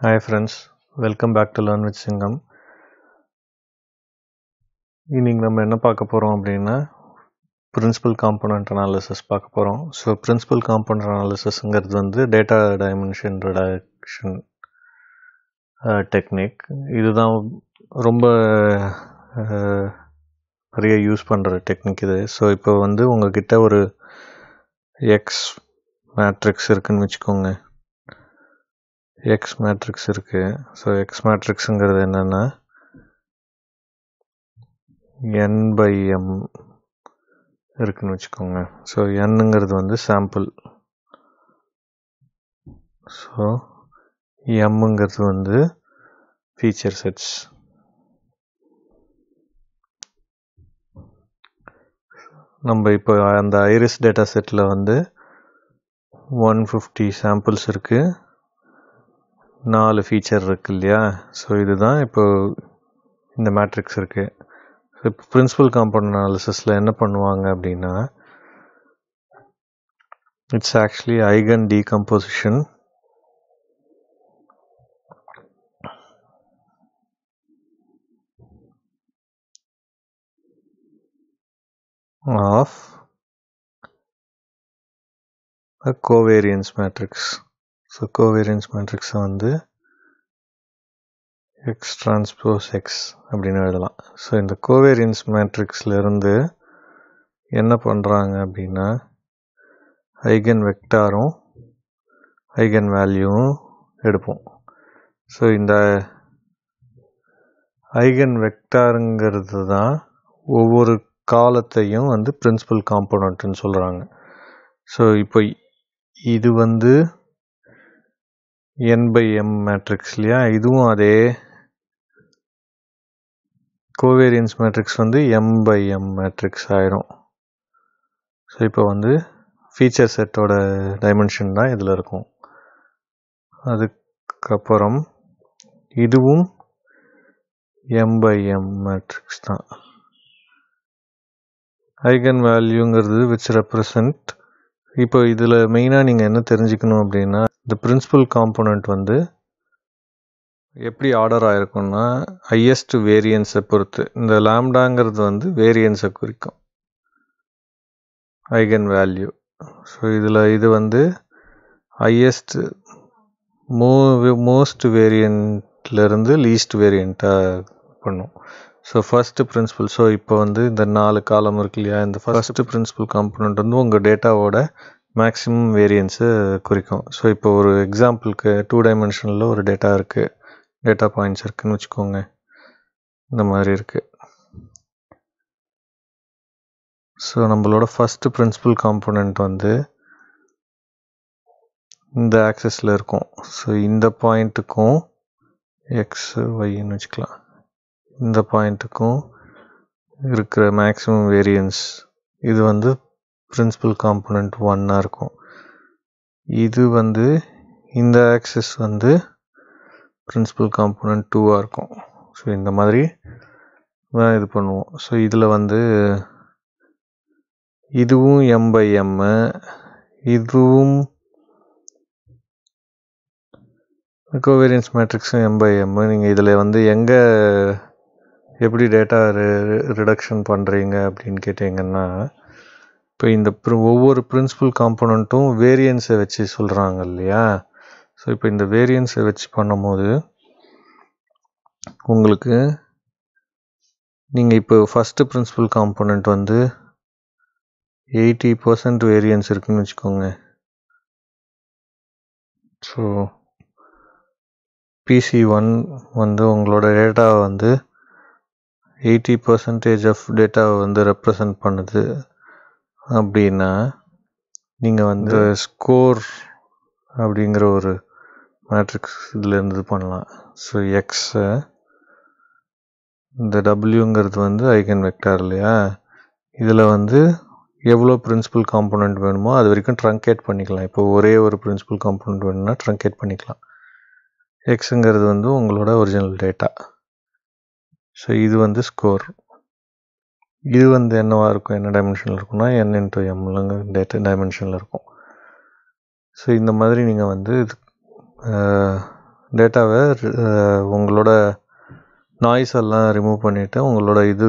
Hi friends welcome back to learn with Singam இன்னைக்கு நம்ம என்ன பார்க்க போகிறோம் அப்படின்னா பிரின்சிபல் காம்பனண்ட் அனாலிசிஸ் பார்க்க போகிறோம் ஸோ பிரின்சிபல் காம்பனண்ட் அனாலிசிஸ்ங்கிறது வந்து டேட்டா டைமென்ஷன் ரிடக்ஷன் டெக்னிக் இதுதான் ரொம்ப நிறைய யூஸ் பண்ணுற டெக்னிக் இது. ஸோ இப்போ வந்து உங்ககிட்ட ஒரு எக்ஸ் மேட்ரிக்ஸ் இருக்குதுன்னு வச்சுக்கோங்க. எக்ஸ் மேட்ரிக்ஸ் இருக்குது ஸோ எக்ஸ் மேட்ரிக்ஸுங்கிறது என்னென்னா என் பை எம் இருக்குன்னு வச்சுக்கோங்க. ஸோ எண்ணுங்கிறது வந்து சாம்பிள் ஸோ எம்முங்கிறது வந்து ஃபீச்சர் செட்ஸ் நம்ம இப்போ அந்த ஐரிஸ் டேட்டா செட்டில் வந்து ஒன் ஃபிஃப்டி சாம்பிள்ஸ் இருக்குது நாலு ஃபீச்சர் இருக்கு இல்லையா ஸோ இதுதான் இப்போ இந்த மேட்ரிக்ஸ் இருக்கு. ஸோ இப்போ பிரின்சிபல் காம்பவுண்ட் அனாலிசிஸில் என்ன பண்ணுவாங்க அப்படின்னா it's actually eigen decomposition of a covariance matrix. So covariance மேட்ரிக்ஸை வந்து எக்ஸ் டிரான்ஸ்போஸ் எக்ஸ் அப்படின்னு எழுதலாம். ஸோ இந்த கோவேரியன்ஸ் மேட்ரிக்ஸ்லேருந்து என்ன பண்ணுறாங்க அப்படின்னா ஐகன் வெக்டாரும் ஐகன் வேல்யூவும் எடுப்போம். ஸோ இந்த ஐகன் வெக்டாருங்கிறது தான் ஒவ்வொரு காலத்தையும் வந்து பிரின்சிபல் காம்போனண்ட்டுன்னு சொல்கிறாங்க ஸோ இப்போ இது வந்து என் பை எம் மேட்ரிக்ஸ் இல்லையா? இதுவும் அதே கோவேரியன்ஸ் மேட்ரிக்ஸ் வந்து எம் பை எம் மேட்ரிக்ஸ் ஆயிரும். ஸோ இப்போ வந்து ஃபீச்சர் செட்டோட டைமென்ஷன் தான் இதில் இருக்கும். அதுக்கப்புறம் இதுவும் எம் பை எம் மேட்ரிக்ஸ் தான். ஐகன் வேல்யூங்கிறது விச் ரெப்ரசன்ட் இப்போ இதில் மெயினாக நீங்கள் என்ன தெரிஞ்சுக்கணும் அப்படின்னா இந்த பிரின்சிபல் காம்போனண்ட் வந்து எப்படி ஆர்டர் ஆகிருக்கும்னா ஹையஸ்ட் வேரியன்ஸை பொறுத்து. இந்த லேம்டாங்கிறது வந்து வேரியன்ஸை குறிக்கும். ஐகன் வேல்யூ ஸோ இதில் இது வந்து ஹையஸ்ட் மோ மோஸ்ட் வேரியண்ட்லேருந்து லீஸ்ட் வேரியண்ட்டாக பண்ணும். ஸோ ஃபர்ஸ்ட் பிரின்சிபல் ஸோ இப்போ வந்து இந்த நாலு காலம் இருக்கு இல்லையா? இந்த ஃபர்ஸ்ட் பிரின்சிபல் காம்பனண்ட் வந்து உங்கள் டேட்டாவோட மேக்ஸிமம் வேரியன்ஸை குறிக்கும். ஸோ இப்போ ஒரு எக்ஸாம்பிளுக்கு டூ டைமென்ஷனில் ஒரு டேட்டா இருக்குது டேட்டா பாயிண்ட்ஸ் இருக்குன்னு வச்சுக்கோங்க. இந்த மாதிரி இருக்குது ஸோ நம்மளோட ஃபர்ஸ்ட் பிரின்சிபல் காம்பனண்ட் வந்து இந்த ஆக்சஸில் இருக்கும். ஸோ இந்த பாயிண்ட்டுக்கும் எக்ஸ் ஒய்ன்னு வச்சுக்கலாம். இந்த பாயிண்ட்டுக்கும் இருக்கிற மேக்ஸிமம் வேரியன்ஸ் இது வந்து பிரின்சிபல் காம்பனண்ட் ஒன்னாக இருக்கும். இது வந்து இந்த ஆக்சிஸ் வந்து பிரின்சிபல் காம்பனண்ட் டூவாக இருக்கும். ஸோ இந்த மாதிரி தான் இது பண்ணுவோம். ஸோ இதில் வந்து இதுவும் எம் பை எம்மு இதுவும் கோவேரியன்ஸ் மேட்ரிக்ஸும் எம் பை எம்மு நீங்கள் இதில் வந்து எங்கே எப்படி டேட்டா ரிடக்ஷன் பண்ணுறீங்க அப்படின்னு கேட்டிங்கன்னா இப்போ இந்த ஒவ்வொரு பிரின்சிபல் காம்போனண்ட்டும் வேரியன்ஸை வச்சு சொல்கிறாங்க இல்லையா? ஸோ இப்போ இந்த வேரியன்ஸை வச்சு பண்ணும்போது உங்களுக்கு நீங்கள் இப்போ ஃபஸ்ட்டு பிரின்சிபல் காம்போனண்ட் வந்து எயிட்டி பர்சன்ட் வேரியன்ஸ் இருக்குன்னு வச்சுக்கோங்க. ஸோ பிசி ஒன் வந்து உங்களோட டேட்டாவை வந்து எயிட்டி பர்சன்டேஜ் ஆஃப் டேட்டாவை வந்து ரெப்ரசன்ட் பண்ணுது அப்படின்னா நீங்கள் வந்து ஸ்கோர் அப்படிங்கிற ஒரு மேட்ரிக்ஸ் இதில் இருந்து பண்ணலாம். ஸோ எக்ஸை இந்த டபிள்யூங்கிறது வந்து ஐகன் வெக்டார் இல்லையா? இதில் வந்து எவ்வளோ பிரின்சிபல் காம்போனண்ட் வேணுமோ அது வரைக்கும் ட்ரங்கேட் பண்ணிக்கலாம். இப்போ ஒரே ஒரு பிரின்சிபல் காம்போனண்ட் வேணும்னா ட்ரங்கேட் பண்ணிக்கலாம். எக்ஸுங்கிறது வந்து உங்களோட ஒரிஜினல் டேட்டா ஸோ இது வந்து ஸ்கோர் இது வந்து என்னவாக இருக்கும்? என்ன டைமென்ஷனில் இருக்கும்னா என் இன்ட்டு எம்லங்க டேட்டா டைமென்ஷனில் இருக்கும். ஸோ இந்த மாதிரி நீங்கள் வந்து இது டேட்டாவை உங்களோட நாய்ஸ் எல்லாம் ரிமூவ் பண்ணிவிட்டு உங்களோட இது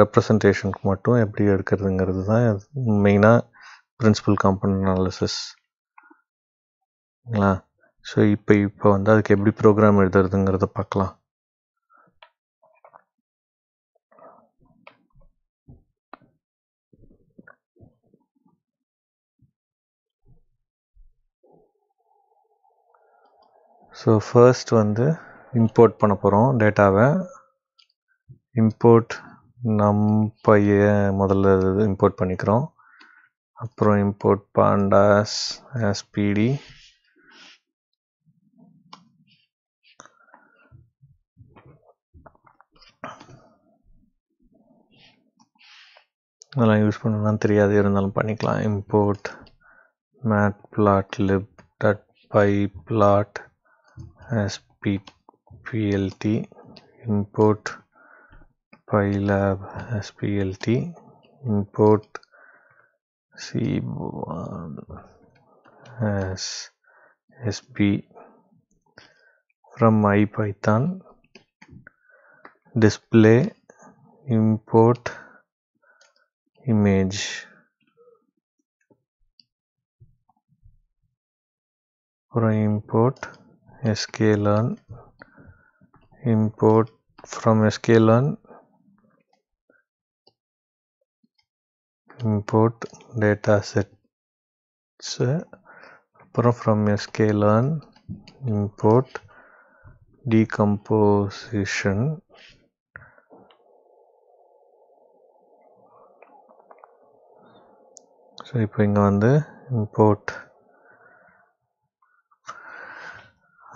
ரெப்ரசன்டேஷனுக்கு மட்டும் எப்படி எடுக்கிறதுங்கிறது தான் மெயினாக பிரின்சிபல் காம்பனன்ட் அனாலிசிஸ் ஸோ இப்போ இப்போ வந்து அதுக்கு எப்படி ப்ரோக்ராம் எழுதுறதுங்கிறத பார்க்கலாம். ஸோ ஃபர்ஸ்ட் வந்து இம்போர்ட் பண்ண போகிறோம் டேட்டாவை இம்போர்ட் நம் பைய முதல்ல இம்போர்ட் பண்ணிக்கிறோம். அப்புறம் இம்போர்ட் பாண்டாஸ் எஸ்பிடி அதெல்லாம் யூஸ் பண்ணணும்னு தெரியாது இருந்தாலும் பண்ணிக்கலாம். Import matplotlib dot pyplot splt import pylab splt import c1 as sb from ipython display import image. Or import sklearn import from sklearn import data sets அப்புறம் from sklearn import decomposition so இப்போ இங்கே வந்து import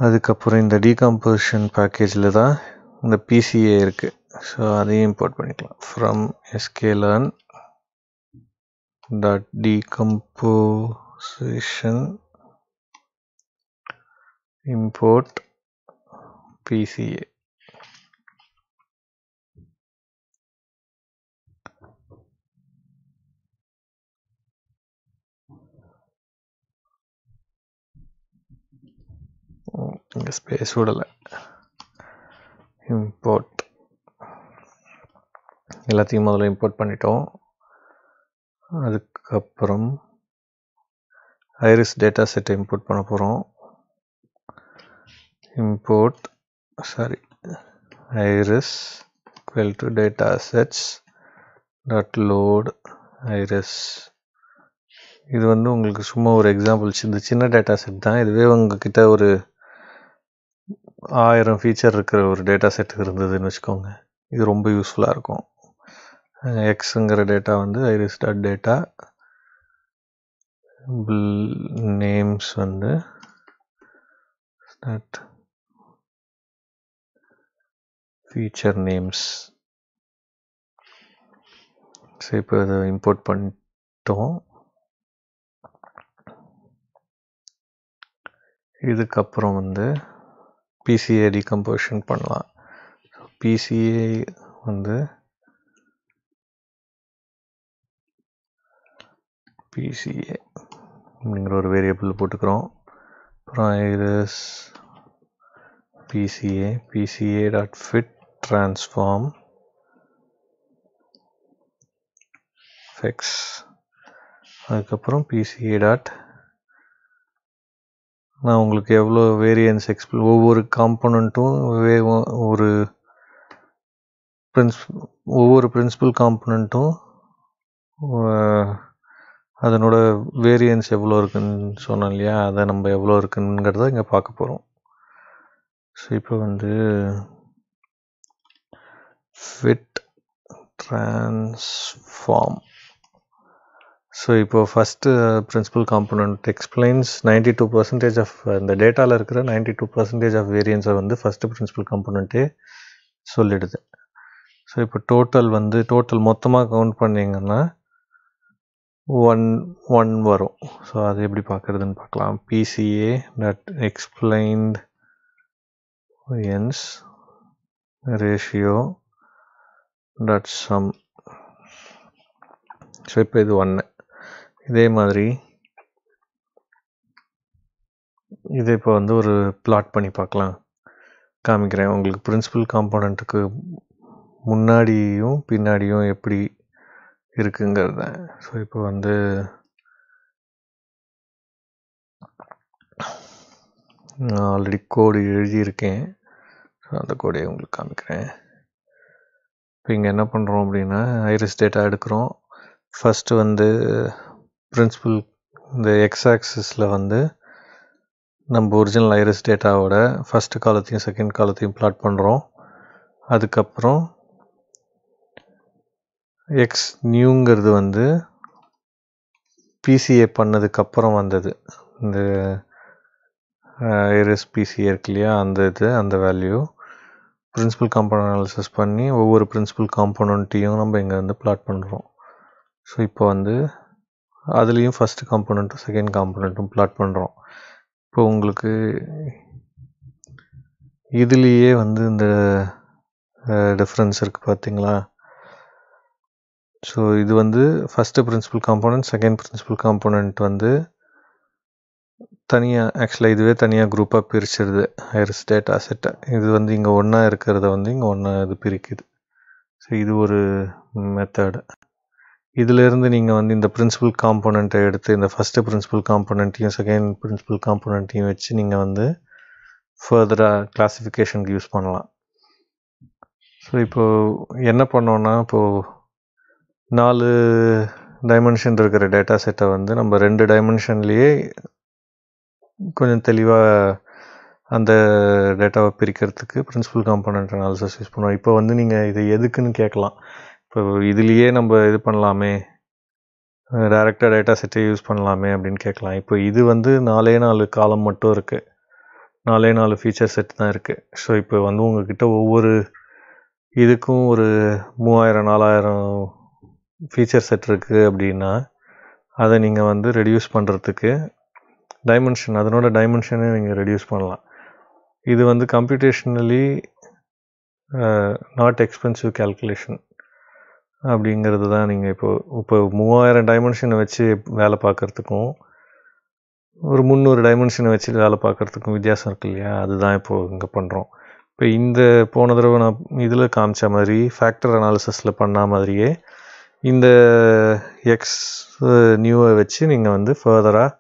அதுக்கப்புறம் இந்த decomposition பேக்கேஜில் தான் இந்த PCA இருக்குது so அதையும் இம்போர்ட் பண்ணிக்கலாம். From sklearn dot decomposition import PCA இங்கே ஸ்பேஸ் விடலை இம்போர்ட் எல்லாத்தையும் முதல்ல இம்போர்ட் பண்ணிட்டோம். அதுக்கப்புறம் ஐரிஸ் டேட்டா செட்டை இம்போர்ட் பண்ண போகிறோம் import sorry iris equal to data sets dot load iris. இது வந்து உங்களுக்கு சும்மா ஒரு எக்ஸாம்பிள் இந்த சின்ன டேட்டா செட் தான். இதுவே உங்ககிட்ட ஒரு ஆயிரம் ஃபீச்சர் இருக்கிற ஒரு டேட்டா செட் இருந்ததுன்னு வச்சுக்கோங்க. இது ரொம்ப யூஸ்ஃபுல்லாக இருக்கும். எக்ஸுங்கிற டேட்டா வந்து ஐரிஸ் டாட் டேட்டா நேம்ஸ் வந்து ஸ்டார்ட் ஃபீச்சர் நேம்ஸ் ஸோ இப்போ இதை இம்போர்ட் பண்ணிட்டோம். இதுக்கப்புறம் வந்து பிசிஏ டிகம்போசிஷன் பண்ணலாம். பிசிஏ வந்து பிசிஏ அப்படிங்கிற ஒரு வேரியபிள் போட்டுக்கிறோம். அப்புறம் iris PCA PCA dot fit transform fix அதுக்கப்புறம் பிசிஏ டாட் நான் உங்களுக்கு எவ்வளோ வேரியன்ஸ் எக்ஸ்பிள் ஒவ்வொரு காம்பனண்ட்டும் ஒரு பிரின்ஸ் ஒவ்வொரு பிரின்சிபல் காம்பனண்ட்டும் அதனோட வேரியன்ஸ் எவ்வளோ இருக்குன்னு சொன்னோம் இல்லையா? அதை நம்ம எவ்வளோ இருக்குங்கிறத இங்கே பார்க்க போகிறோம் ஸோ இப்போ வந்து ஃபிட் ட்ரான்ஸ்ஃபார்ம் ஸோ இப்போ first principal component explains ninety two percentage of இந்த டேட்டாவில் இருக்கிற நைன்டி டூ பர்சன்டேஜ் ஆஃப் வேரியன்ஸை வந்து ஃபஸ்ட்டு பிரின்சிபல் காம்பனண்ட்டே சொல்லிடுது. ஸோ இப்போ டோட்டல் வந்து டோட்டல் மொத்தமாக கவுண்ட் பண்ணிங்கன்னா ஒன் ஒன் வரும். ஸோ அது எப்படி பார்க்குறதுன்னு பார்க்கலாம். PCA dot explained ends ratio dot sum so இப்போ இது ஒன்று இதே மாதிரி இது இப்போ வந்து ஒரு பிளாட் பண்ணி பார்க்கலாம். காமிக்கிறேன். உங்களுக்கு பிரின்சிபல் காம்போனண்ட்டுக்கு முன்னாடியும் பின்னாடியும் எப்படி இருக்குங்கிறத. ஸோ இப்போ வந்து நான் ஆல்ரெடி கோடு எழுதியிருக்கேன். ஸோ அந்த கோடையை உங்களுக்கு காமிக்கிறேன். இப்போ இங்கே என்ன பண்ணுறோம் அப்படின்னா ஐரிஸ் டேட்டா எடுக்கிறோம். ஃபஸ்ட்டு வந்து பிரின்சிபல் இந்த எக்ஸ் ஆக்சிஸில் வந்து நம்ம ஒரிஜினல் ஐரிஸ் டேட்டாவோட ஃபஸ்ட்டு காலத்தையும் செகண்ட் காலத்தையும் பிளாட் பண்ணுறோம் அதுக்கப்புறம் எக்ஸ் நியூங்கிறது வந்து பிசிஏ பண்ணதுக்கப்புறம் வந்தது. இந்த ஐரிஸ் பிசிஏ இருக்கு இல்லையா? அந்த இது அந்த வேல்யூ பிரின்சிபல் காம்பனண்ட் அனாலிசிஸ் பண்ணி ஒவ்வொரு பிரின்சிபல் காம்போனண்ட்டையும் நம்ம இங்கே வந்து பிளாட் பண்ணுறோம் ஸோ இப்போ வந்து அதுலேயும் ஃபஸ்ட்டு காம்பனண்ட்டும் செகண்ட் காம்பனண்ட்டும் பிளாட் பண்ணுறோம் இப்போ உங்களுக்கு இதுலேயே வந்து இந்த டிஃப்ரென்ஸ் இருக்குது பார்த்தீங்களா ஸோ இது வந்து first principal component second principal component வந்து தனியாக ஆக்சுவலாக இதுவே தனியாக குரூப்பாக பிரிச்சிடுது ஹையர் ஸ்டேட் அசெட்டை இது வந்து இங்கே ஒன்றா இருக்கிறத வந்து இங்கே ஒன்றா இது பிரிக்குது. ஸோ இது ஒரு மெத்தடு இதிலேருந்து நீங்கள் வந்து இந்த பிரின்சிபல் காம்போனண்ட்டை எடுத்து இந்த ஃபஸ்ட்டு பிரின்சிபல் காம்போனண்ட்டையும் செகண்ட் பிரின்சிபல் காம்போனண்ட்டையும் வச்சு நீங்கள் வந்து ஃபர்தராக கிளாஸிஃபிகேஷனுக்கு யூஸ் பண்ணலாம். ஸோ இப்போது என்ன பண்ணோன்னா இப்போது நாலு டைமென்ஷன் இருக்கிற டேட்டா செட்டை வந்து நம்ம ரெண்டு டைமென்ஷன்லேயே கொஞ்சம் தெளிவாக அந்த டேட்டாவை பிரிக்கிறதுக்கு பிரின்சிபல் காம்போனண்ட் அனாலிசிஸ் யூஸ் பண்ணுவோம். இப்போ வந்து நீங்கள் இதை எதுக்குன்னு கேட்கலாம். இப்போ இதுலேயே நம்ம இது பண்ணலாமே டேரெக்டாக டேட்டா செட்டை யூஸ் பண்ணலாமே அப்படின்னு கேட்கலாம். இப்போ இது வந்து நாலே நாலு காலம் மட்டும் இருக்குது நாலே நாலு ஃபீச்சர் செட் தான் இருக்குது ஸோ இப்போ வந்து உங்ககிட்ட ஒவ்வொரு இதுக்கும் ஒரு மூவாயிரம் நாலாயிரம் ஃபீச்சர் செட் இருக்குது அப்படின்னா அதை நீங்கள் வந்து ரெடியூஸ் பண்ணுறதுக்கு டைமென்ஷன் அதனோட டைமென்ஷனை நீங்கள் ரெடியூஸ் பண்ணலாம். இது வந்து கம்ப்யூட்டேஷ்னலி நாட் எக்ஸ்பென்சிவ் கேல்குலேஷன் அப்படிங்கிறது தான் நீங்கள் இப்போ இப்போ மூவாயிரம் டைமென்ஷனை வச்சு வேலை பார்க்குறதுக்கும் ஒரு முந்நூறு டைமென்ஷனை வச்சு வேலை பார்க்குறதுக்கும் வித்தியாசம் இருக்கு இல்லையா? அதுதான் இப்போது இங்கே பண்ணுறோம் இப்போ இந்த போன தடவை நான் இதில் காமிச்ச மாதிரி ஃபேக்டர் அனாலிசிஸில் பண்ண மாதிரியே இந்த எக்ஸ் நியூவை வச்சு நீங்கள் வந்து ஃபர்தராக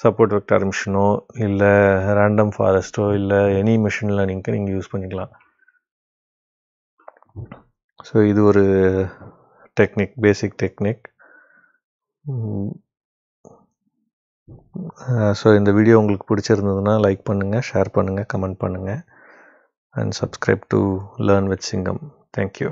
சப்போர்ட் வெக்டார் மிஷினோ இல்லை ரேண்டம் ஃபாரஸ்ட்டோ இல்லை எனி மிஷின் லேர்னிங்க்கு நீங்கள் யூஸ் பண்ணிக்கலாம். ஸோ இது ஒரு டெக்னிக் பேசிக் டெக்னிக் ஸோ இந்த வீடியோ உங்களுக்கு பிடிச்சிருந்ததுன்னா லைக் பண்ணுங்கள் ஷேர் பண்ணுங்கள் கமெண்ட் பண்ணுங்கள் and subscribe to learn with Singam thank you